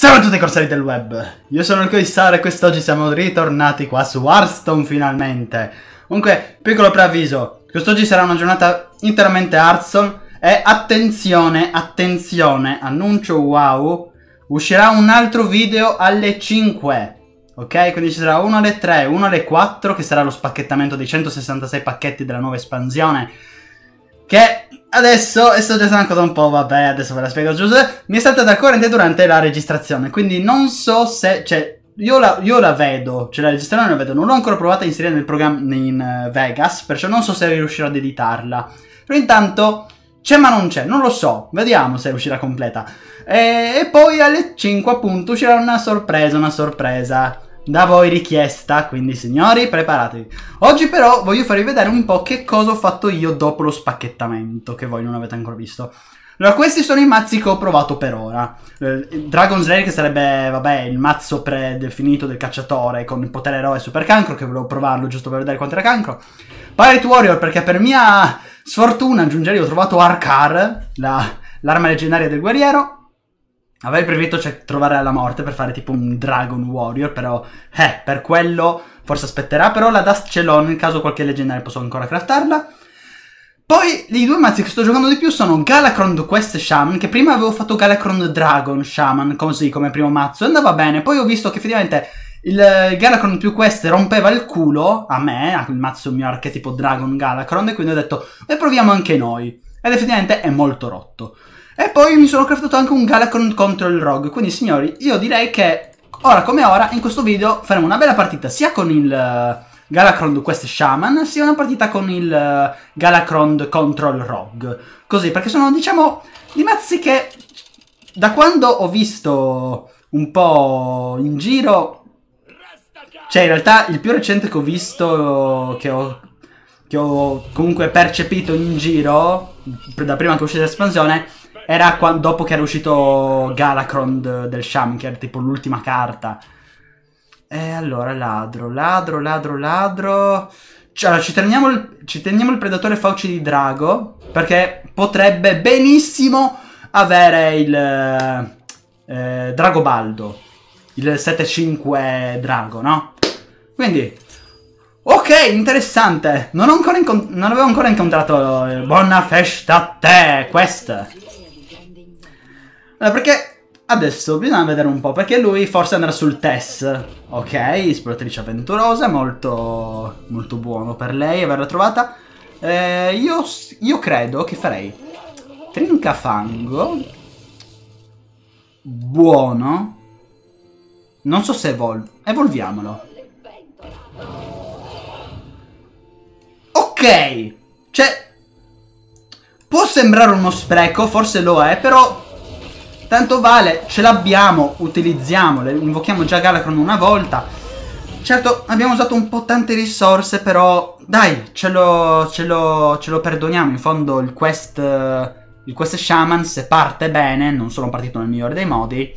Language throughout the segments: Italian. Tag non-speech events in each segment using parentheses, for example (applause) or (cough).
Salve a tutti i corsari del web, io sono il Coissaro e quest'oggi siamo ritornati qua su Hearthstone finalmente. Comunque, piccolo preavviso, quest'oggi sarà una giornata interamente Hearthstone. E attenzione, attenzione, annuncio wow, uscirà un altro video alle 5. Ok, quindi ci sarà uno alle 3, uno alle 4 che sarà lo spacchettamento dei 166 pacchetti della nuova espansione che Adesso, e sto già una cosa un po', vabbè, adesso ve la spiego giusto. Mi è saltata corrente durante la registrazione, quindi non so se, cioè, io la, io la vedo, cioè la registrazione la vedo, non l'ho ancora provata a inserire nel programma in uh, Vegas, perciò non so se riuscirò ad editarla. Però intanto, c'è ma non c'è, non lo so, vediamo se uscirà completa. E, e poi alle 5 appunto uscirà una sorpresa, una sorpresa da voi richiesta, quindi signori preparatevi. Oggi però voglio farvi vedere un po' che cosa ho fatto io dopo lo spacchettamento, che voi non avete ancora visto. Allora, questi sono i mazzi che ho provato per ora. Eh, Dragon Slayer, che sarebbe, vabbè, il mazzo predefinito del cacciatore con il potere eroe super cancro, che volevo provarlo giusto per vedere quanto era cancro. Pirate Warrior, perché per mia sfortuna aggiungerei, ho trovato Arcar, l'arma la, leggendaria del guerriero. Avrei preferito cioè, trovare la morte per fare tipo un Dragon Warrior, però eh, per quello forse aspetterà, però la Dust ce l'ho, nel caso qualche leggendaria posso ancora craftarla. Poi i due mazzi che sto giocando di più sono Galacron Quest Shaman, che prima avevo fatto Galacron Dragon Shaman, così come primo mazzo, e andava bene, poi ho visto che effettivamente il Galacron più Quest rompeva il culo a me, il mazzo mio archetipo Dragon Galacron, e quindi ho detto, e proviamo anche noi. Ed effettivamente è molto rotto. E poi mi sono craftato anche un Galacron contro il Rogue. Quindi signori, io direi che ora come ora in questo video faremo una bella partita sia con il uh, Galacron Quest Shaman, sia una partita con il uh, Galacron contro il Rogue. Così, perché sono diciamo di mazzi che da quando ho visto un po' in giro... Cioè in realtà il più recente che ho visto, che ho che ho comunque percepito in giro da prima che uscisse l'espansione era quando, dopo che era uscito Galacron del Shaman, che era tipo l'ultima carta. E allora, ladro, ladro, ladro, ladro... Cioè, ci teniamo, il, ci teniamo il predatore Fauci di Drago, perché potrebbe benissimo avere il eh, Dragobaldo, il 7-5 Drago, no? Quindi, ok, interessante. Non, non, avevo ancora incontrato eh, Buona festa a te, questa. Allora, perché adesso bisogna vedere un po', perché lui forse andrà sul test. Ok, esploratrice avventurosa, molto, molto buono per lei averla trovata. Eh, io, io credo che farei trincafango. Buono. Non so se evol evolviamolo. Ok. Cioè, può sembrare uno spreco, forse lo è, però Tanto vale, ce l'abbiamo, utilizziamole, invochiamo già Galacron una volta. Certo, abbiamo usato un po' tante risorse, però dai, ce lo, ce lo, ce lo perdoniamo. In fondo il quest, il quest Shaman, se parte bene, non sono partito nel migliore dei modi,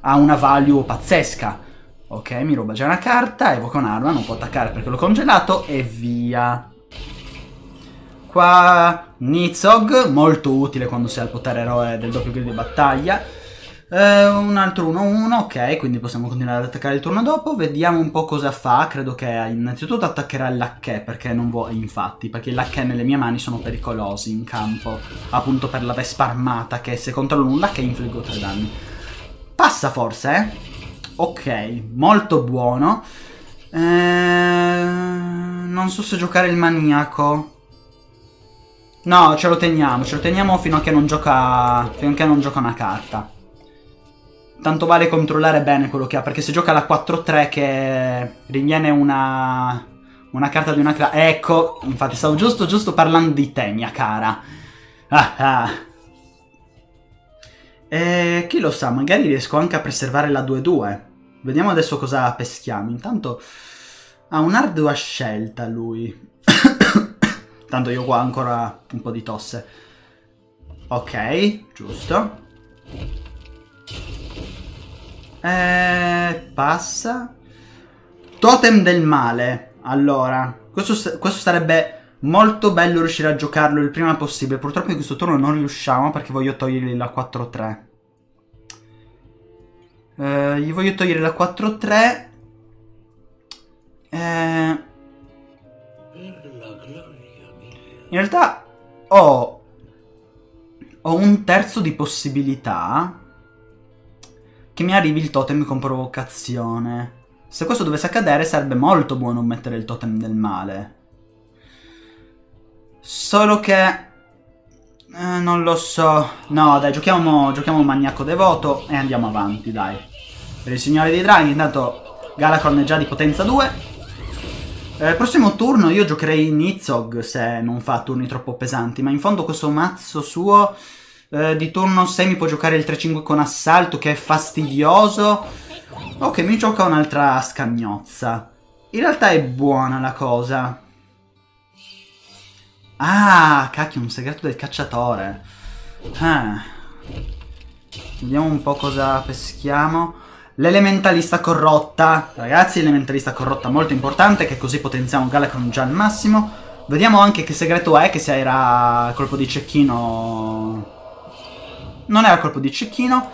ha una value pazzesca. Ok, mi ruba già una carta, evoca un'arma, non può attaccare perché l'ho congelato e via. Qua Nizog, molto utile quando si ha il potere eroe del doppio grido di battaglia. Eh, un altro 1-1, ok, quindi possiamo continuare ad attaccare il turno dopo. Vediamo un po' cosa fa. Credo che innanzitutto attaccherà l'H, perché non vuole, infatti, perché l'H nelle mie mani sono pericolosi in campo. Appunto per la Vespa armata, che se controllo un H infliggo 3 danni. Passa forse, eh? Ok, molto buono. Eh, non so se giocare il maniaco. No, ce lo teniamo, ce lo teniamo fino a che non gioca, che non gioca una carta. Tanto vale controllare bene quello che ha, perché se gioca la 4-3 che riviene una, una carta di una classe... Ecco, infatti stavo giusto, giusto parlando di te, mia cara. Ah, ah. E chi lo sa, magari riesco anche a preservare la 2-2. Vediamo adesso cosa peschiamo. Intanto ha un'ardua scelta lui. (coughs) Tanto io qua ho ancora un po' di tosse. Ok, giusto. Eh, passa. Totem del male. Allora, questo, questo sarebbe molto bello riuscire a giocarlo il prima possibile. Purtroppo in questo turno non riusciamo perché voglio togliergli la 4-3. Eh, gli voglio togliere la 4-3. Eh... In realtà ho... Ho un terzo di possibilità che mi arrivi il totem con provocazione. Se questo dovesse accadere sarebbe molto buono mettere il totem del male. Solo che... Eh, non lo so. No, dai, giochiamo, giochiamo maniaco devoto e andiamo avanti, dai. Per il signore dei draghi, intanto Galacron è già di potenza 2. Eh, prossimo turno io giocherei Nizog se non fa turni troppo pesanti, ma in fondo questo mazzo suo eh, di turno 6 mi può giocare il 3-5 con assalto che è fastidioso. Ok, mi gioca un'altra scagnozza. In realtà è buona la cosa. Ah, cacchio, un segreto del cacciatore. Ah. Vediamo un po' cosa peschiamo. L'elementalista corrotta. Ragazzi, l'elementalista corrotta molto importante, che così potenziamo Galacron già al massimo. Vediamo anche che segreto è, che se era colpo di cecchino... Non era colpo di cecchino.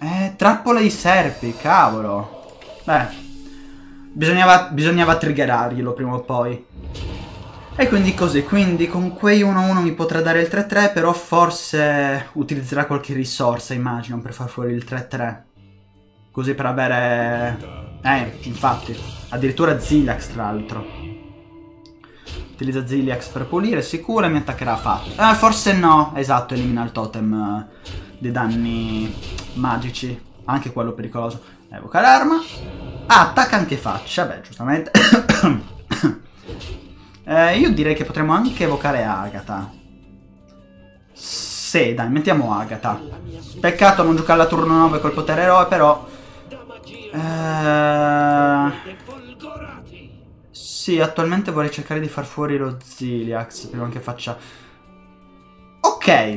Eh, trappola di serpi, cavolo. Beh, bisognava, bisognava triggerarglielo prima o poi. E quindi così, quindi con quei 1-1 mi potrà dare il 3-3, però forse utilizzerà qualche risorsa, immagino, per far fuori il 3-3. Così per avere... Eh, infatti, addirittura Zilax tra l'altro. Utilizza Ziliax per pulire, sicuro, e mi attaccherà fatto. Eh, forse no, esatto, elimina il totem eh, dei danni magici. Anche quello pericoloso. Evoca l'arma. Ah, attacca anche faccia, beh, giustamente. (coughs) Eh, io direi che potremmo anche evocare Agatha. Sì, dai, mettiamo Agatha. Peccato non giocare alla turno 9 col potere eroe, però... Eh... Sì, attualmente vorrei cercare di far fuori lo Ziliax prima che faccia... Ok!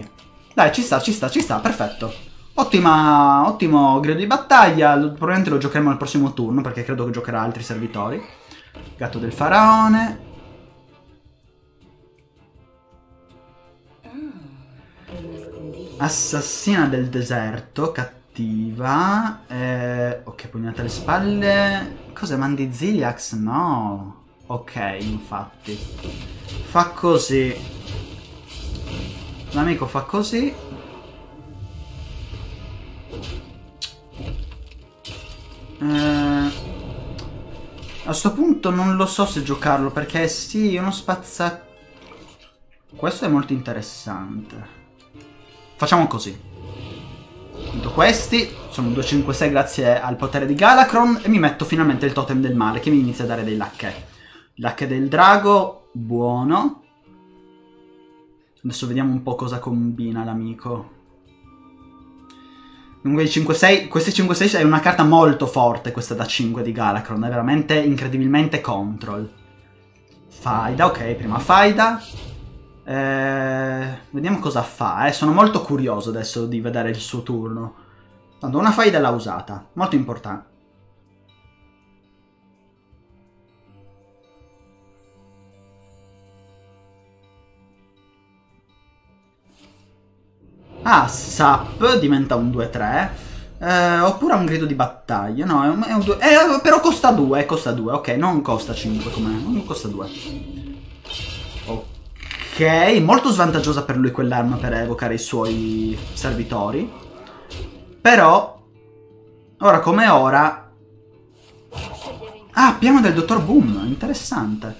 Dai, ci sta, ci sta, ci sta, perfetto. Ottima, ottimo grido di battaglia, probabilmente lo giocheremo al prossimo turno perché credo che giocherà altri servitori. Gatto del faraone, Assassina del deserto, cattiva. Eh, ok, pugnata alle spalle. Cosa mandi Ziliax? No. Ok, infatti. Fa così. L'amico fa così. Eh, a questo punto non lo so se giocarlo perché sì, uno spazza... Questo è molto interessante. Facciamo così. Metto questi, sono 256 grazie al potere di Galacron e mi metto finalmente il totem del male che mi inizia a dare dei lacche. Lacche del drago, buono. Adesso vediamo un po' cosa combina l'amico. Comunque 5-6, questi 5-6 è una carta molto forte questa da 5 di Galacron, è veramente incredibilmente control. Faida, ok, prima Faida. Eh, vediamo cosa fa. Eh. Sono molto curioso adesso di vedere il suo turno. Tanto una faida usata. Molto importante. Ah, Sap diventa un 2-3. Eh, oppure un grido di battaglia. No, è un, è un 2. Eh, però costa 2. Costa 2. Ok, non costa 5 come. Costa 2. Ok. Ok, molto svantaggiosa per lui quell'arma per evocare i suoi servitori. Però, ora come ora... Ah, piano del dottor Boom, interessante.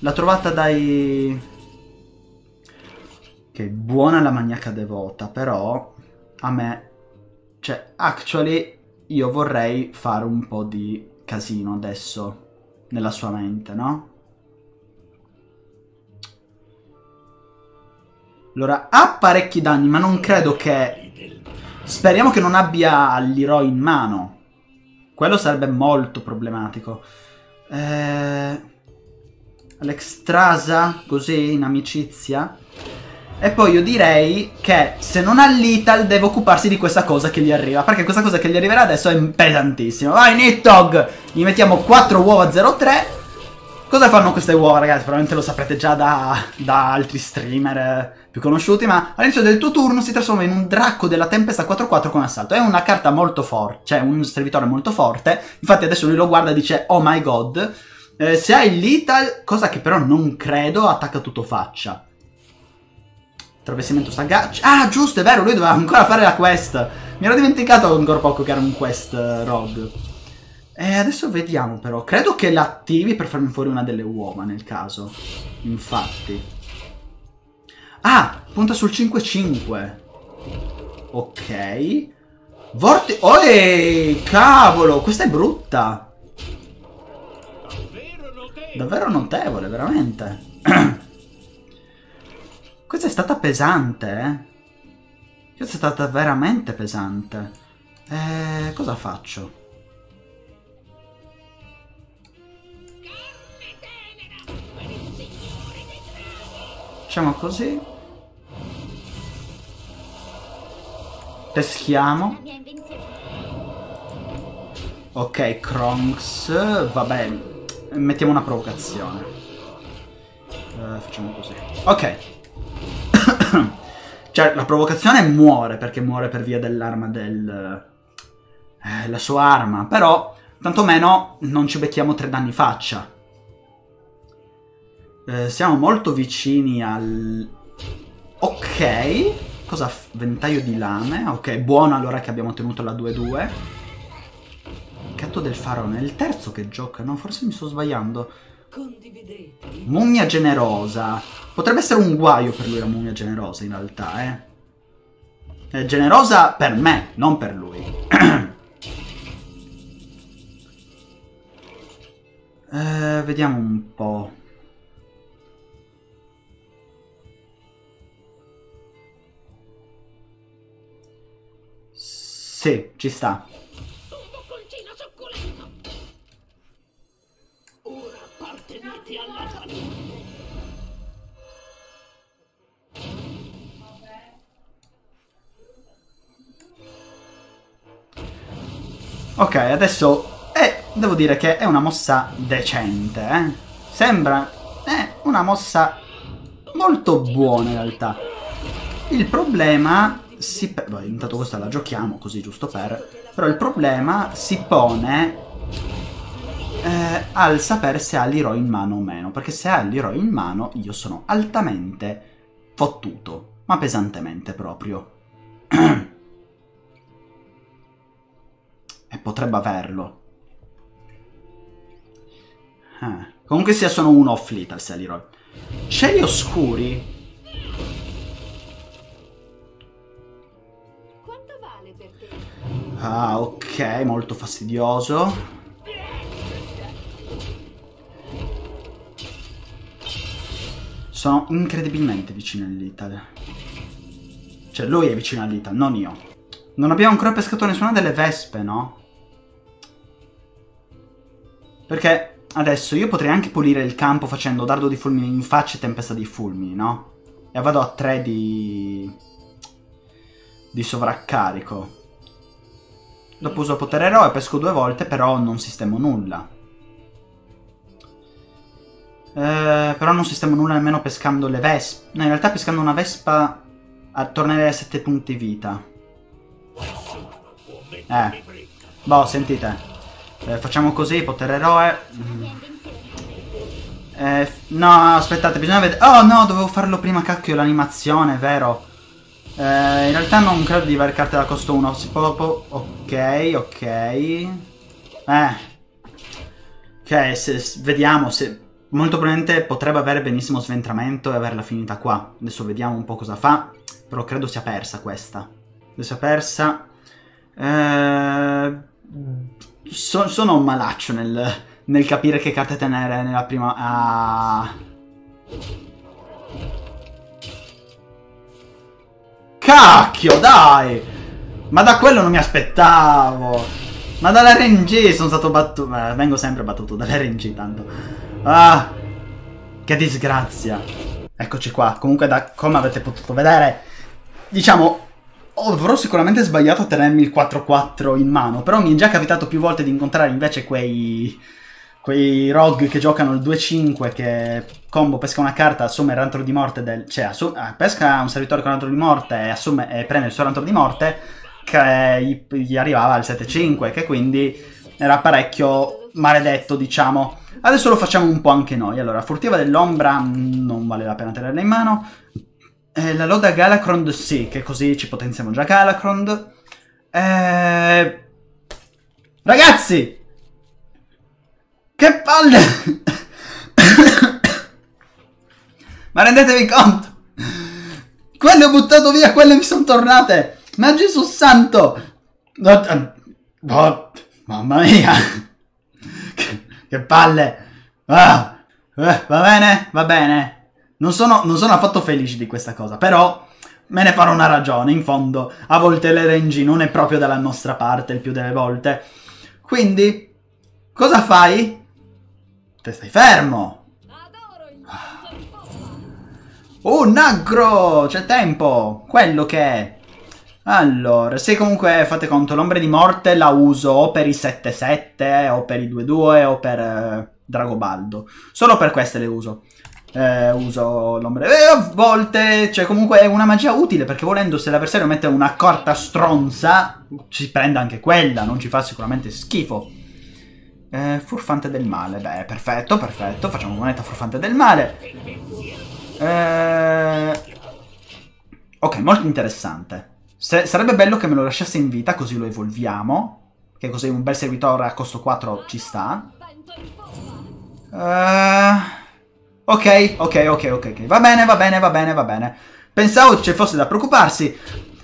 L'ha trovata dai... Che buona la maniaca devota, però a me... Cioè, actually, io vorrei fare un po' di casino adesso nella sua mente, no? Allora, ha parecchi danni, ma non credo che... Speriamo che non abbia l'Hero in mano. Quello sarebbe molto problematico. Eh... Alexstrasa, così, in amicizia. E poi io direi che se non ha l'Ital deve occuparsi di questa cosa che gli arriva. Perché questa cosa che gli arriverà adesso è pesantissima. Vai Nittog! Gli mettiamo 4 uova 03. Cosa fanno queste uova, ragazzi? Probabilmente lo saprete già da, da altri streamer eh, più conosciuti, ma all'inizio del tuo turno si trasforma in un Dracco della Tempesta 4-4 con assalto. È una carta molto forte, cioè un servitore molto forte. Infatti adesso lui lo guarda e dice, oh my god. Eh, se hai lethal, cosa che però non credo, attacca tutto faccia. Travestimento sagace. Ah, giusto, è vero, lui doveva ancora fare la quest. Mi ero dimenticato ancora poco che era un quest, uh, Rod. E adesso vediamo però. Credo che l'attivi per farmi fuori una delle uova nel caso. Infatti. Ah, punta sul 5-5. Ok. Vorte... Oh, cavolo, questa è brutta. Davvero notevole, veramente. (clears throat) questa è stata pesante, eh. Questa è stata veramente pesante. Eh, cosa faccio? Facciamo così. Peschiamo. Ok, Kronks. Vabbè, mettiamo una provocazione. Uh, facciamo così. Ok. (coughs) cioè, la provocazione muore perché muore per via dell'arma del... Eh, la sua arma. Però, tantomeno, non ci becchiamo tre danni faccia. Eh, siamo molto vicini al... Ok. Cosa? Ventaglio di lame. Ok, buono allora che abbiamo tenuto la 2-2. Gatto del faraone. È il terzo che gioca, no? Forse mi sto sbagliando. Mummia generosa. Potrebbe essere un guaio per lui la mummia generosa in realtà, eh. È generosa per me, non per lui. (clears throat) eh, vediamo un po'. Sì, ci sta. Ok, adesso eh, devo dire che è una mossa decente, eh? Sembra eh, una mossa molto buona in realtà. Il problema si... Beh, intanto questa la giochiamo così giusto per... Però il problema si pone eh, al sapere se ha l'eroe in mano o meno. Perché se ha l'eroe in mano io sono altamente fottuto. Ma pesantemente proprio. (clears throat) e potrebbe averlo. Eh. Comunque sia sono uno off lethal se ha l'eroe. Cieli oscuri Ah, ok, molto fastidioso. Sono incredibilmente vicino all'Italia. Cioè, lui è vicino all'Italia, non io. Non abbiamo ancora pescato nessuna delle vespe, no? Perché adesso io potrei anche pulire il campo facendo dardo di fulmini in faccia e tempesta di fulmini, no? E vado a 3 di... di sovraccarico. Dopo uso potere eroe, pesco due volte, però non sistemo nulla. Eh, però non sistemo nulla nemmeno pescando le vespe. No, in realtà pescando una vespa a tornerei a 7 punti vita. Eh. Boh, sentite. Eh, facciamo così, potere eroe. Mm. Eh, no, aspettate, bisogna vedere... Oh no, dovevo farlo prima, cacchio, l'animazione, vero? Eh, in realtà non credo di avere carte da costo 1. Si può... Ok, ok. Eh. Ok, se, vediamo se... Molto probabilmente potrebbe avere benissimo sventramento e averla finita qua. Adesso vediamo un po' cosa fa. Però credo sia persa questa. Credo sia persa. Eh, so, sono un malaccio nel, nel, capire che carte tenere nella prima... Ah. Cacchio, dai! Ma da quello non mi aspettavo! Ma dall'RNG sono stato battuto... Eh, vengo sempre battuto dall'RNG, tanto. Ah! Che disgrazia! Eccoci qua. Comunque, da come avete potuto vedere, diciamo, avrò sicuramente sbagliato a tenermi il 4-4 in mano, però mi è già capitato più volte di incontrare invece quei... quei rogue che giocano il 2-5 che combo pesca una carta, assume il rantolo di morte del... cioè assume, ah, pesca un servitore con rantolo di morte e, assume, e prende il suo rantolo di morte che gli, arrivava al 7-5 che quindi era parecchio maledetto diciamo. Adesso lo facciamo un po' anche noi. Allora, furtiva dell'ombra non vale la pena tenerla in mano. Eh, la loda Galacrond sì, che così ci potenziamo già Galacrond. Eh... Ragazzi! Che palle! Ma rendetevi conto! Quelle ho buttato via, quelle mi sono tornate! Ma Gesù santo! Oh, mamma mia! Che, che palle! Ah, eh, va bene? Va bene. Non sono, non sono affatto felice di questa cosa, però me ne farò una ragione, in fondo. A volte l'RNG non è proprio dalla nostra parte il più delle volte. Quindi, cosa fai? Te stai fermo! Oh, Nagro! C'è tempo! Quello che è! Allora, se comunque fate conto, l'ombre di morte la uso o per i 7-7, o per i 2-2, o per eh, Dragobaldo. Solo per queste le uso. Eh, uso l'ombre... E a volte, cioè comunque è una magia utile, perché volendo se l'avversario mette una corta stronza, si prende anche quella, non ci fa sicuramente schifo. Eh, furfante del male. Beh, perfetto, perfetto. Facciamo moneta furfante del male. Eh... Ok, molto interessante. Se sarebbe bello che me lo lasciasse in vita, così lo evolviamo. Che così un bel servitore a costo 4 ci sta. Uh... Ok, ok, ok, ok. Va bene, va bene, va bene, va bene. Pensavo ci fosse da preoccuparsi.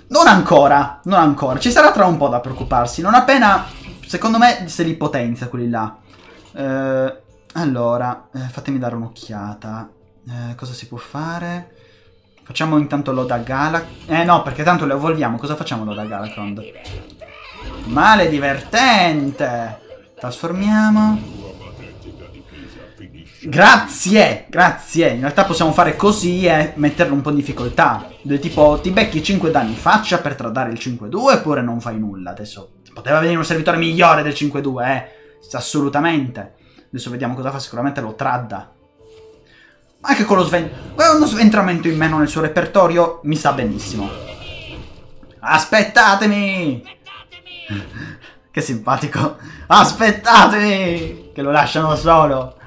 Non ancora, non ancora. Ci sarà tra un po' da preoccuparsi. Non appena Secondo me se li potenzia quelli là. Eh, allora, eh, fatemi dare un'occhiata. Eh, cosa si può fare? Facciamo intanto l'Oda Gala... Eh no, perché tanto lo evolviamo. Cosa facciamo l'Oda Galacrond? Male divertente! Trasformiamo. Grazie! Grazie! In realtà possiamo fare così e metterlo un po' in difficoltà. Del tipo, ti becchi 5 danni in faccia per tradare il 5-2 oppure non fai nulla. Adesso Poteva venire un servitore migliore del 5-2, eh. Assolutamente. Adesso vediamo cosa fa, sicuramente lo tradda. Anche con lo sventramento. Uno sventramento in meno nel suo repertorio mi sta benissimo. Aspettatemi! (laughs) che simpatico. Aspettatemi! Che lo lasciano solo.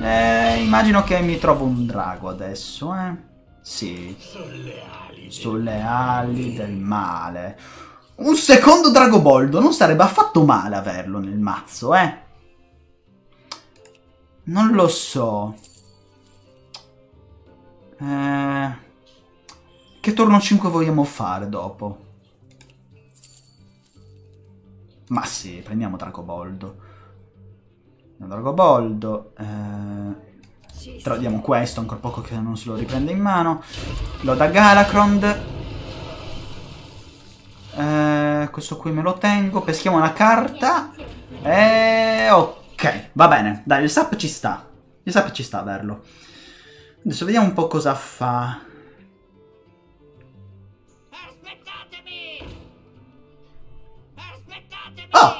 Eh, immagino che mi trovo un drago adesso, eh. Sì. Sulle ali del male. Un secondo Dragoboldo non sarebbe affatto male averlo nel mazzo, eh. Non lo so. Eh... Che turno 5 vogliamo fare dopo? Ma sì, prendiamo Dragoboldo. Dragoboldo. Eh... Tradiamo questo, ancora poco che non se lo riprende in mano. Lo da Galacrond. Eh, questo qui me lo tengo. Peschiamo una carta. E... Ok, va bene. Dai, il sap ci sta. Il sap ci sta averlo. Adesso vediamo un po' cosa fa. Oh!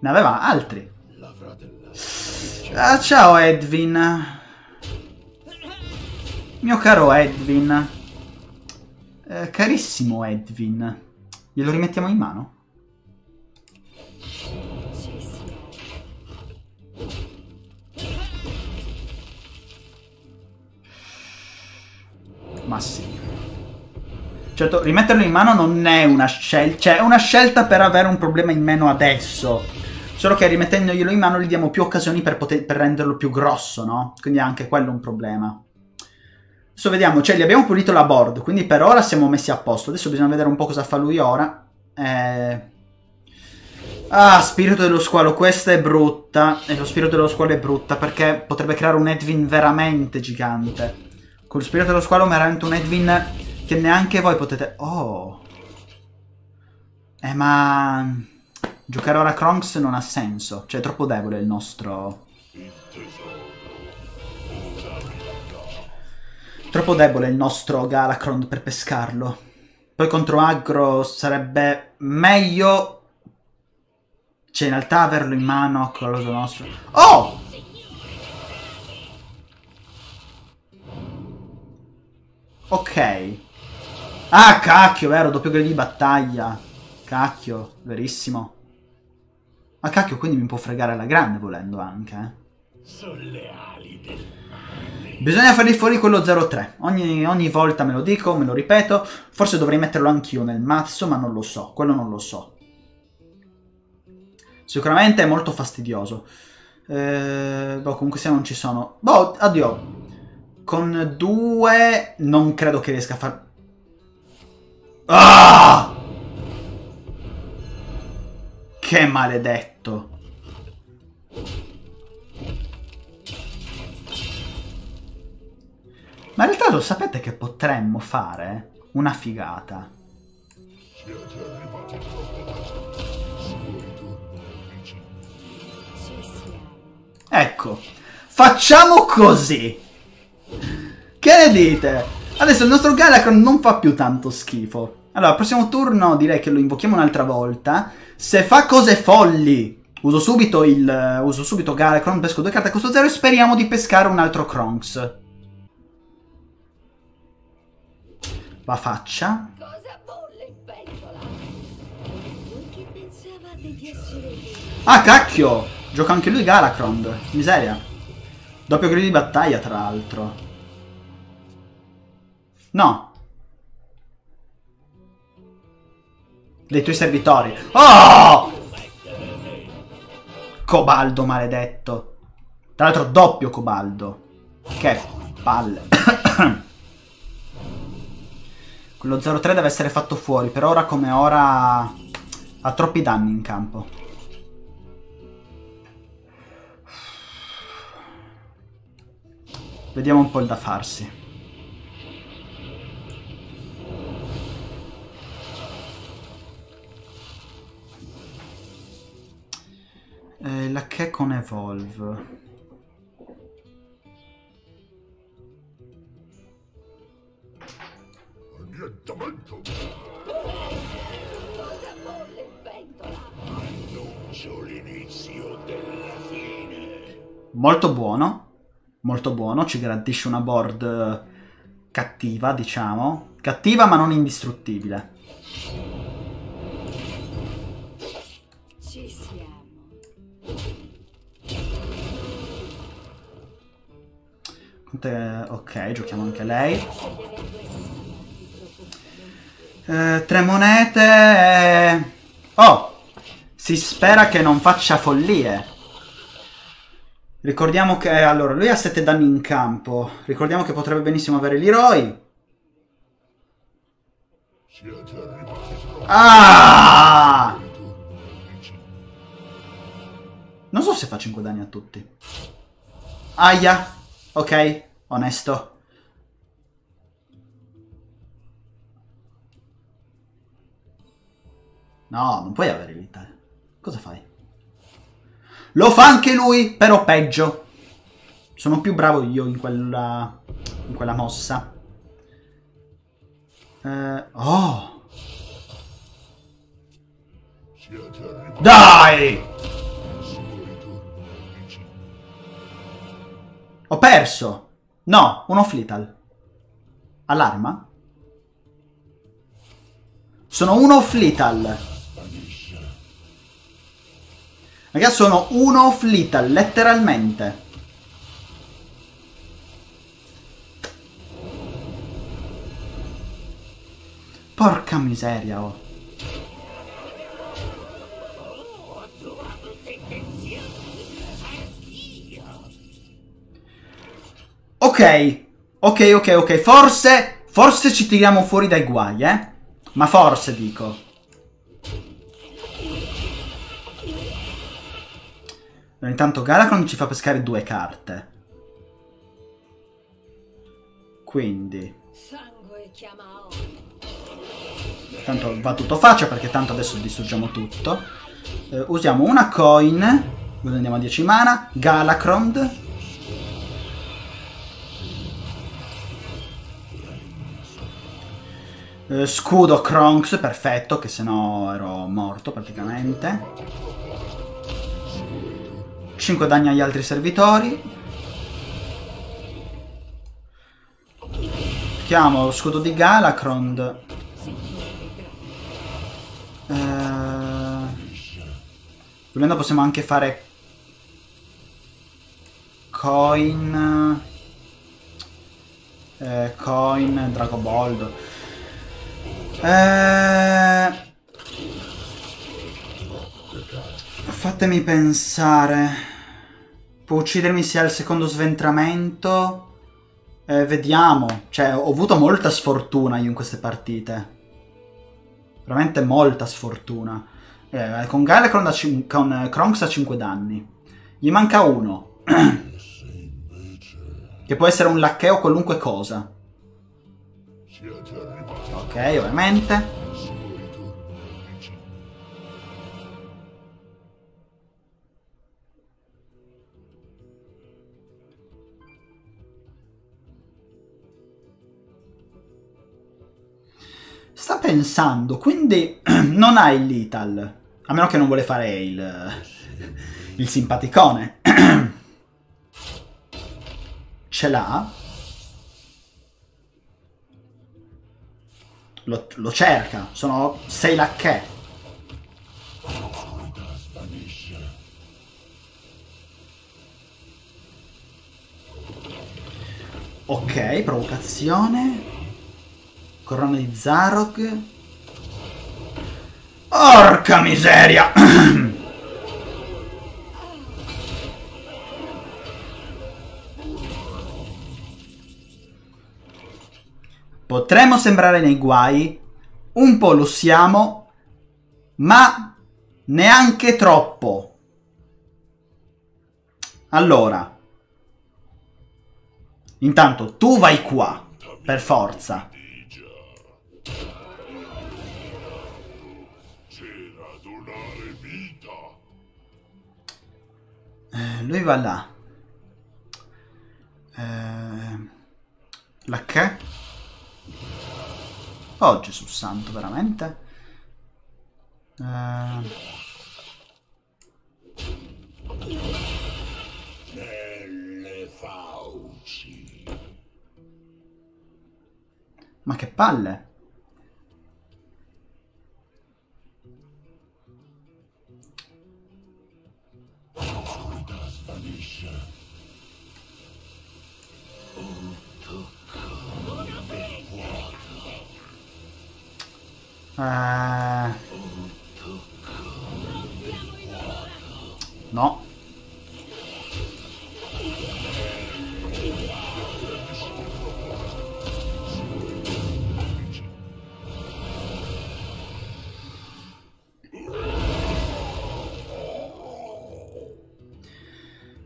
Ne aveva altri. Ah, ciao Edwin. Mio caro Edwin. Eh, carissimo Edwin. Glielo rimettiamo in mano? Ma sì. Certo, rimetterlo in mano non è una scelta, cioè è una scelta per avere un problema in meno adesso. Solo che rimettendoglielo in mano gli diamo più occasioni per, per renderlo più grosso, no? Quindi è anche quello un problema. Adesso vediamo, cioè gli abbiamo pulito la board, quindi per ora siamo messi a posto. Adesso bisogna vedere un po' cosa fa lui ora. Eh... Ah, spirito dello squalo, questa è brutta. E lo spirito dello squalo è brutta perché potrebbe creare un Edwin veramente gigante. Con lo spirito dello squalo veramente un Edwin che neanche voi potete... Oh! Eh, ma... Giocare ora Kronks non ha senso. Cioè, è troppo debole il nostro... Troppo debole il nostro Galacron per pescarlo. Poi contro Agro sarebbe meglio... Cioè, in realtà averlo in mano con l'oso nostro... Oh! Ok. Ah, cacchio, vero, doppio grido di battaglia. Cacchio, verissimo. Ma cacchio, quindi mi può fregare alla grande volendo anche, eh. Bisogna fargli fuori quello 03. Ogni, ogni volta me lo dico, me lo ripeto. Forse dovrei metterlo anch'io nel mazzo, ma non lo so. Quello non lo so. Sicuramente è molto fastidioso. Eh, boh, comunque se non ci sono... Boh, addio. Con due non credo che riesca a far... Ah! Che maledetto. Ma in realtà lo sapete che potremmo fare? Una figata. Ecco, facciamo così. Che ne dite? Adesso il nostro Galacron non fa più tanto schifo. Allora, al prossimo turno direi che lo invochiamo un'altra volta. Se fa cose folli, uso subito il... uso subito Galacron, pesco due carte a costo zero e speriamo di pescare un altro Kronks. Va faccia. Ah, cacchio! Gioca anche lui Galacron. Miseria. Doppio grido di battaglia, tra l'altro. No. Dei tuoi servitori. Oh! Cobaldo maledetto. Tra l'altro doppio cobaldo. Che palle. (coughs) Quello 03 deve essere fatto fuori. Per ora come ora ha troppi danni in campo. Vediamo un po' il da farsi. Eh, la che con Evolve. Annientamento! Cosa bolle in pentola? Annuncio l'inizio della fine. Molto buono molto buono, ci garantisce una board cattiva, diciamo. Cattiva ma non indistruttibile. Ok, giochiamo anche lei. Eh, tre monete. Oh! Si spera che non faccia follie. Ricordiamo che, allora, lui ha 7 danni in campo. Ricordiamo che potrebbe benissimo avere l'Heroi. Ah! Non so se fa 5 danni a tutti. Aia. Ok, onesto. No, non puoi avere vita. Cosa fai? Lo fa anche lui, però peggio. Sono più bravo io in quella, in quella mossa. Eh, oh. Dai! Ho perso. No, uno Flital. Allarma? Sono uno Flital. Raga, sono uno off lethal, letteralmente. Porca miseria, oh. Ok, ok, ok, ok. Forse, forse ci tiriamo fuori dai guai, eh? Ma forse, dico. Intanto Galacron ci fa pescare due carte. Quindi... Tanto va tutto faccia perché tanto adesso distruggiamo tutto. Eh, usiamo una coin. Andiamo a 10 mana. Galacron. Eh, scudo Kronks, perfetto, che se no ero morto praticamente. 5 danni agli altri servitori. Chiamo lo scudo di Galacrond. Eh, volendo possiamo anche fare coin eh, coin Dragobold eh, fatemi pensare. Può uccidermi se ha il secondo sventramento? Eh, vediamo. Cioè ho avuto molta sfortuna io in queste partite. Veramente molta sfortuna. Eh, con Galacron con Kronks a 5 danni. Gli manca uno. (clears throat) Che può essere un lacchè o qualunque cosa. Ok, ovviamente. Sta pensando, quindi (clears throat) non ha il Lethal. A meno che non vuole fare il, il simpaticone. (clears throat) ce l'ha. Lo, lo, cerca. Sono sei lacchè. Ok, provocazione. Corona di Zarok. Porca miseria! (clears throat) Potremmo sembrare nei guai, un po' lo siamo, ma neanche troppo. Allora, intanto tu vai qua, per forza. Eh, lui va là. Eh, la che? Oh Gesù santo, veramente? Eh... Ma che palle! Eh... No.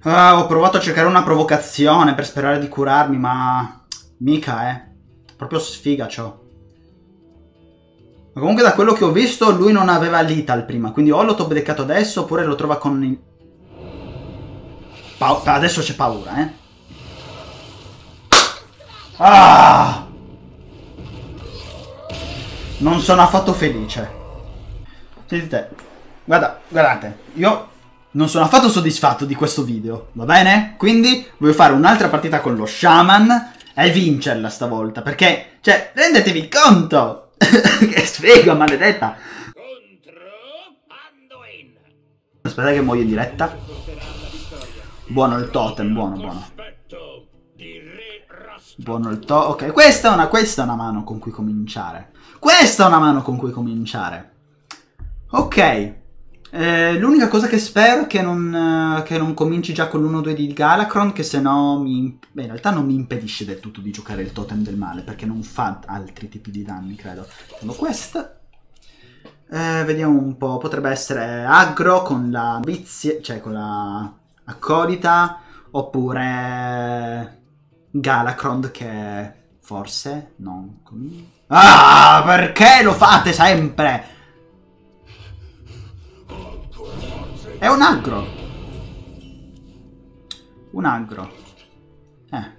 Ah, ho provato a cercare una provocazione per sperare di curarmi, ma... Mica, eh. Proprio sfiga ciò. Ma comunque da quello che ho visto lui non aveva l'Ital prima, quindi o l'ho deccato adesso oppure lo trova con... Pa adesso c'è paura, eh. Ah! Non sono affatto felice. Sentite, guarda, guardate, io non sono affatto soddisfatto di questo video, va bene? Quindi voglio fare un'altra partita con lo Shaman e vincerla stavolta, perché, cioè, rendetevi conto! (laughs) che sfiga, maledetta! Aspetta che muoio in diretta. Buono il totem, buono, buono. Buono il totem. Ok, questa è, una, questa è una mano con cui cominciare. Questa è una mano con cui cominciare. Ok. Eh, l'unica cosa che spero è che non, uh, che non cominci già con l'1-2 di Galacron, che se no in realtà non mi impedisce del tutto di giocare il totem del male, perché non fa altri tipi di danni, credo. Facciamo questa. Eh, vediamo un po', potrebbe essere aggro con la vizie, cioè con la accolita, oppure Galacron che forse non... Ah, perché lo fate sempre? È un agro. Un agro. Eh.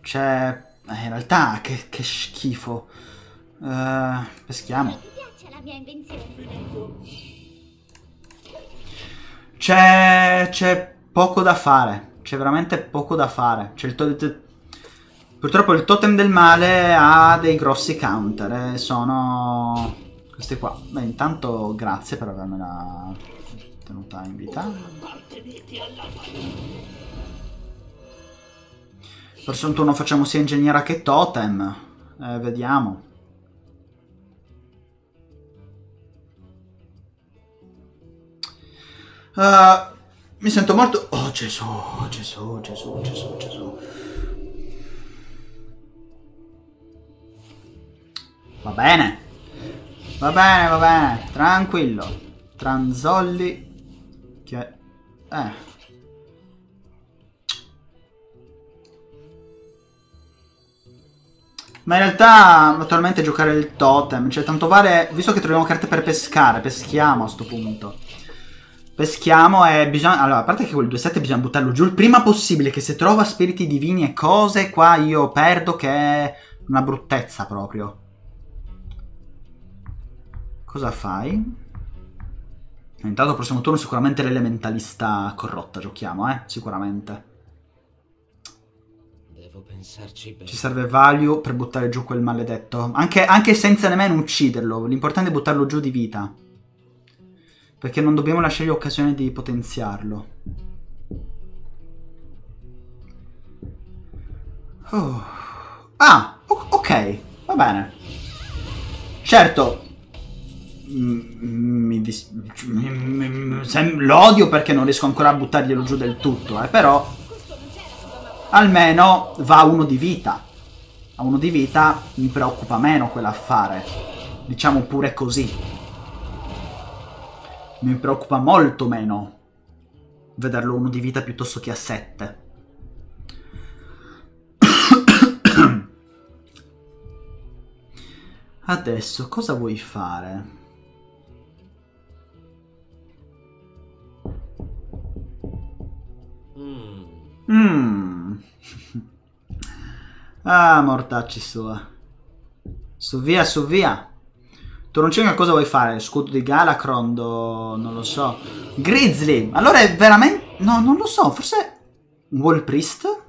C'è... Eh, in realtà, che, che schifo. Uh, peschiamo. C'è... C'è poco da fare. C'è veramente poco da fare. C'è il... Purtroppo il totem del male ha dei grossi counter. Eh. Sono questi qua. Beh, intanto grazie per avermela tenuta in vita. Forse un turno facciamo sia ingegnera che totem. Eh, vediamo. Uh, mi sento molto... Oh Gesù, Gesù, Gesù, Gesù, Gesù. Va bene. Va bene, va bene. Tranquillo. Tranzolli. Eh. Ma in realtà, attualmente giocare il totem, cioè tanto vale, visto che troviamo carte per pescare, peschiamo a sto punto. Peschiamo e bisogna... Allora, a parte che quel 2-7 bisogna buttarlo giù il prima possibile, che se trova spiriti divini e cose, qua io perdo che è una bruttezza proprio. Cosa fai? Intanto il prossimo turno sicuramente l'elementalista corrotta giochiamo, eh? Sicuramente. Devo pensarci bene. Ci serve value per buttare giù quel maledetto. Anche, anche senza nemmeno ucciderlo. L'importante è buttarlo giù di vita. Perché non dobbiamo lasciargli occasione di potenziarlo. Oh. Ah, ok, va bene. Certo, mi dis- l'odio perché non riesco ancora a buttarglielo giù del tutto, eh, però almeno va a uno di vita. A uno di vita mi preoccupa meno quell'affare. Diciamo pure così. Mi preoccupa molto meno vederlo uno di vita piuttosto che a 7. (coughs) Adesso cosa vuoi fare? Mmm. (laughs) ah, mortacci sua. Su via, su via. Toroncino cosa vuoi fare? Scudo di Galacron? Non lo so. Grizzly. Allora è veramente... No, non lo so. Forse... Wall Priest?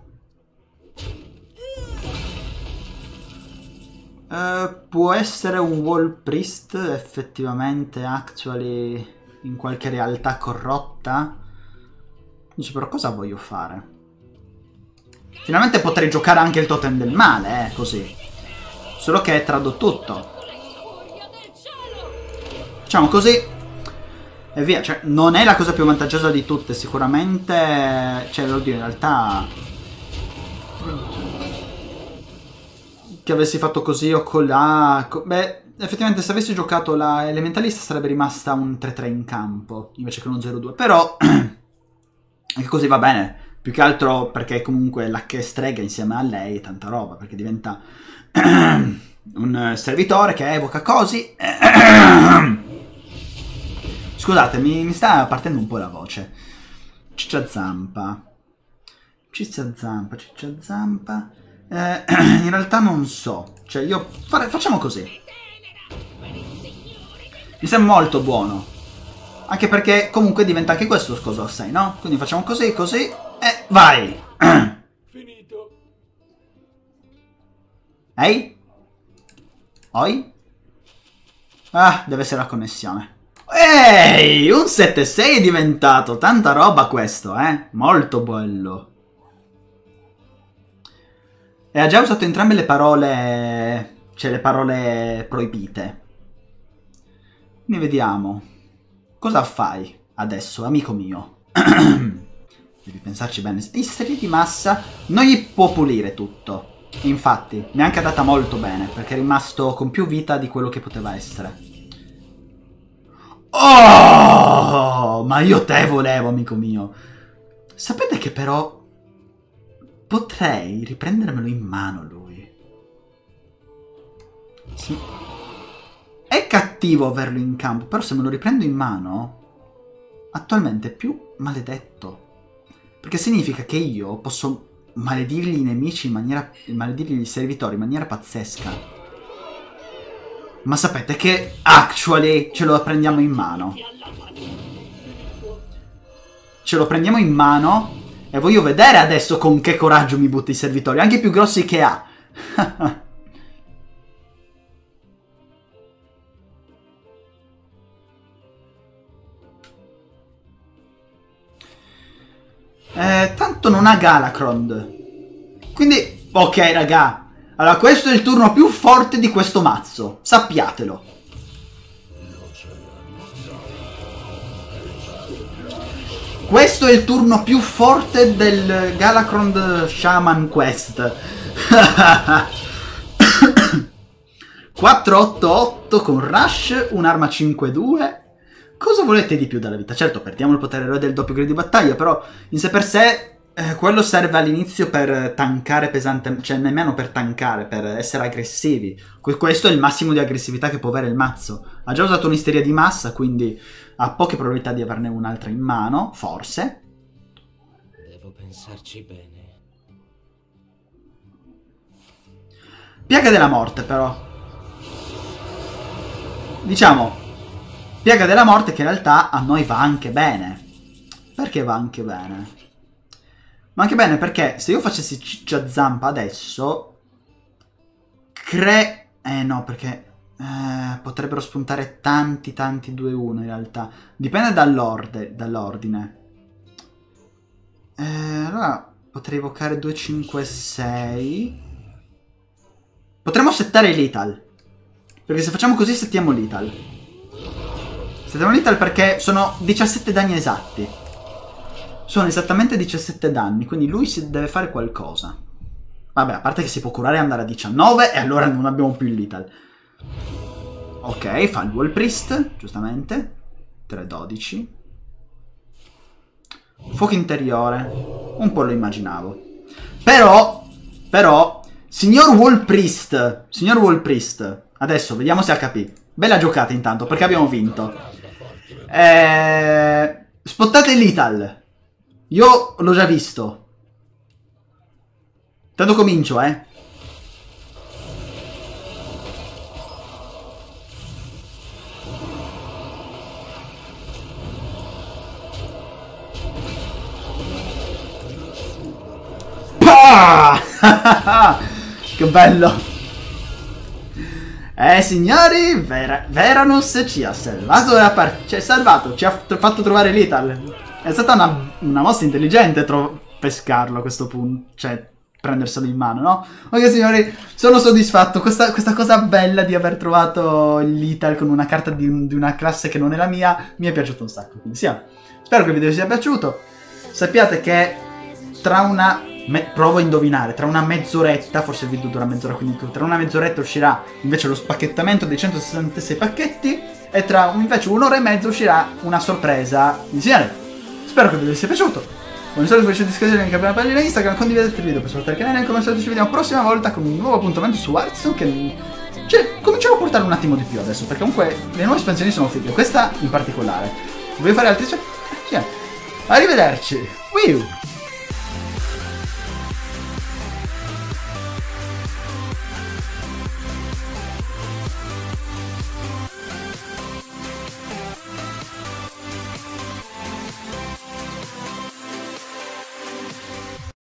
Uh, può essere un Wall Priest effettivamente, actually, in qualche realtà corrotta? Dice, però cosa voglio fare? Finalmente potrei giocare anche il totem del male, eh, così. Solo che trado tutto. Facciamo così. E via, cioè, non è la cosa più vantaggiosa di tutte, sicuramente... Cioè, oddio, in realtà... Che avessi fatto così o colà... Beh, effettivamente se avessi giocato la Elementalista sarebbe rimasta un 3-3 in campo, invece che uno 0-2. Però... (clears throat) anche così va bene. Più che altro perché comunque la che strega insieme a lei è tanta roba, perché diventa (clears throat) un servitore che evoca cosi. (clears throat) Scusate, mi, mi, sta partendo un po' la voce. Ciccia zampa. Ciccia zampa, ciccia zampa. Eh, (clears throat) in realtà non so. Cioè, io... Fare, facciamo così. Mi sembra molto buono. Anche perché comunque diventa anche questo scoso a 6, no? Quindi facciamo così, così. Eh, vai! Finito. Ehi? Oi? Ah, deve essere la connessione. Ehi, un 7-6 è diventato. Tanta roba questo, eh? Molto bello. E ha già usato entrambe le parole... Cioè, le parole proibite. Ne vediamo. Cosa fai adesso, amico mio? (clears throat) devi pensarci bene, in serie di massa non gli può pulire tutto. Infatti, mi è anche andata molto bene, perché è rimasto con più vita di quello che poteva essere. Oh, ma io te volevo, amico mio. Sapete che però potrei riprendermelo in mano lui. Sì. È cattivo averlo in campo, però se me lo riprendo in mano, attualmente è più maledetto. Perché significa che io posso maledirgli i nemici in maniera... maledirgli i servitori in maniera pazzesca. Ma sapete che actually ce lo prendiamo in mano. Ce lo prendiamo in mano e voglio vedere adesso con che coraggio mi butta i servitori, anche più grossi che ha. (laughs) eh, tanto non ha Galacrond. Quindi, ok raga. Allora, questo è il turno più forte di questo mazzo. Sappiatelo. Questo è il turno più forte del Galacrond Shaman Quest. (coughs) 488 con Rush, un'arma 5-2. Cosa volete di più dalla vita? Certo, perdiamo il potere eroe del doppio grado di battaglia, però in sé per sé eh, quello serve all'inizio per tankare pesante, cioè nemmeno per tankare, per essere aggressivi. questo è il massimo di aggressività che può avere il mazzo. Ha già usato un'isteria di massa, quindi ha poche probabilità di averne un'altra in mano, forse. Devo pensarci bene. Piaga della morte, però. Diciamo, piaga della morte che in realtà a noi va anche bene. Perché va anche bene? Ma anche bene perché se io facessi ciccia zampa adesso... Cre... Eh no, perché eh, potrebbero spuntare tanti tanti 2-1 in realtà. Dipende dall'ordine. Eh, allora potrei evocare 2-5-6. Potremmo settare Lethal. Perché se facciamo così settiamo Lethal. Settiamo Lethal perché sono 17 danni esatti. Sono esattamente 17 danni, quindi lui si deve fare qualcosa. Vabbè, a parte che si può curare e andare a 19 e allora non abbiamo più il Lethal. Ok, fa il Wall Priest, giustamente. 3-12. Fuoco interiore. Un po' lo immaginavo. Però, però, signor Wall Priest, signor Wall Priest, adesso vediamo se HP. Bella giocata intanto, perché abbiamo vinto. Eh, spottate Lethal. Io l'ho già visto. Tanto comincio, eh. (laughs) che bello! Eh signori, Ver Veranus ci ha salvato la partita. Ci ha salvato, ci ha fatto trovare Lethal. È stata una, una mossa intelligente pescarlo a questo punto. Cioè, prenderselo in mano, no? Ok signori, sono soddisfatto. Questa, questa cosa bella di aver trovato Lethal con una carta di, di, una classe che non è la mia mi è piaciuto un sacco. Quindi sia. Spero che il video vi sia piaciuto. Sappiate che tra una Me provo a indovinare, tra una mezz'oretta, forse il video dura mezz'ora, quindi tra una mezz'oretta uscirà invece lo spacchettamento dei 166 pacchetti e tra invece un'ora e mezza uscirà una sorpresa insieme. Spero che vi sia piaciuto. Come solito vi lasciate iscrivervi nel canale pagina Instagram, condividete il video per supportare il canale e come solito ci vediamo la prossima volta con un nuovo appuntamento su Warzone che... Cioè, cominciamo a portare un attimo di più adesso, perché comunque le nuove espansioni sono fighe, questa in particolare. Voglio fare altri... Cioè, arrivederci! Woo!